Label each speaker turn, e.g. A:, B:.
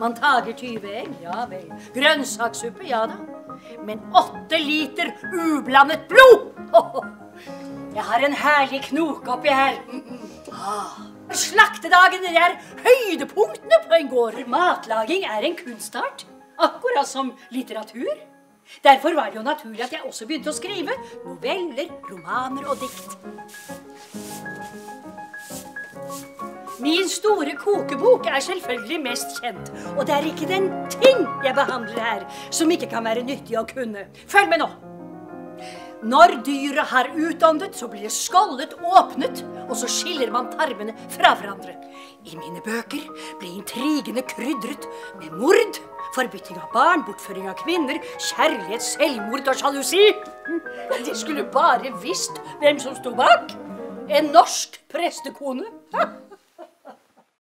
A: Man tager 20 egg, ja vel. Grønnsakssuppe, ja da. Men åtte liter ublandet blod! Jeg har en herlig knoke oppi her. Ah. Slaktedagen er høydepunktene på en gård. Matlaging er en kunstart, akkurat som litteratur. Derfor var det jo naturlig at jeg også begynte å skrive noveller, romaner og dikt. Min store kokebok er selvfølgelig mest kjent, og det er ikke den ting jeg behandler her som ikke kan være nyttig å kunne. Følg med nå. Når dyret har utåndet, så blir skollet åpnet, og så skiller man tarmene fra hverandre. I mine bøker blir intrigene krydret med mord, forbytting av barn, bortføring av kvinner, kjærlighet, selvmord og sjalusi. De skulle bare visst hvem som sto bak. En norsk prestekone.